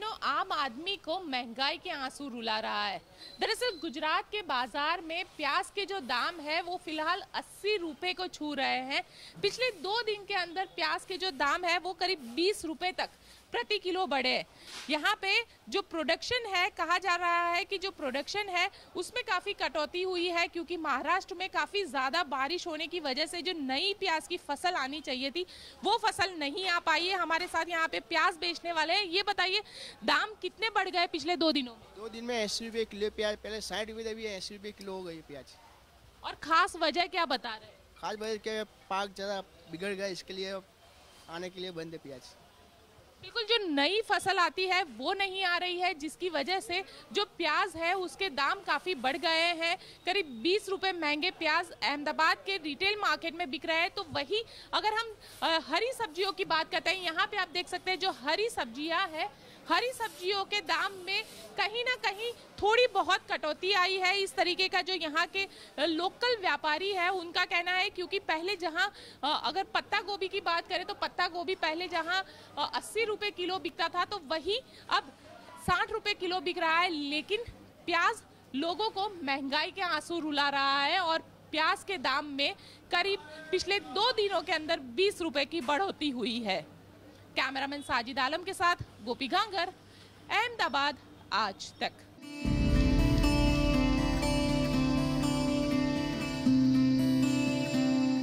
आम आदमी को महँगाई के आँसू रुला रहा है। दरअसल गुजरात के बाज़ार में प्याज के जो दाम है, वो फ़िलहाल अस्सी रुपए को छू रहे हैं। पिछले दो दिन के अंदर प्याज के जो दाम है, वो करीब बीस रुपए तक। प्रति किलो बढ़े। यहाँ पे जो प्रोडक्शन है कहा जा रहा है कि जो प्रोडक्शन है उसमें काफ़ी कटौती हुई है क्योंकि महाराष्ट्र में काफ़ी ज़्यादा बारिश होने की वजह से जो नई प्याज की फ़सल आनी चाहिए थी वो फ़सल नहीं आ पाई है। हमारे साथ यहाँ पे प्याज बेचने वाले हैं। ये बताइए दाम कितने बढ़ गए पिछले दो दिनों में? दो दिन में अस्सी रुपये किलो प्याज पहले साठ रुपये अभी अस्सी रुपये किलो हो गई प्याज। और खास वजह क्या बता रहे हैं? खास वजह क्या पाक ज़्यादा बिगड़ गया इसके लिए आने के लिए बंद है प्याज। बिल्कुल जो नई फ़सल आती है, वो नहीं आ रही है, जिसकी वजह से जो प्याज है, उसके दाम काफ़ी बढ़ गए हैं। करीब बीस रुपए महँगे प्याज अहमदाबाद के रिटेल मार्केट में बिक रहे हैं। तो वही अगर हम हरी सब्जियों की बात करते हैं, यहाँ पे आप देख सकते हैं, जो हरी सब्ज़ियाँ है हरी सब्जियों के दाम में कहीं ना कहीं थोड़ी बहुत कटौती आई है इस तरीके का जो यहाँ के लोकल व्यापारी है, उनका कहना है क्योंकि पहले जहाँ अगर पत्ता गोभी की बात करें तो पत्ता गोभी पहले जहाँ अस्सी रुपये किलो बिकता था तो वही अब साठ रुपये किलो बिक रहा है, लेकिन प्याज लोगों को महँगाई के आँसू रुला रहा है और प्याज के दाम में करीब पिछले दो दिनों के अंदर बीस रुपए की बढ़ोतरी हुई है। कैमरामैन साजिद आलम के साथ गोपी गांगर अहमदाबाद आज तक।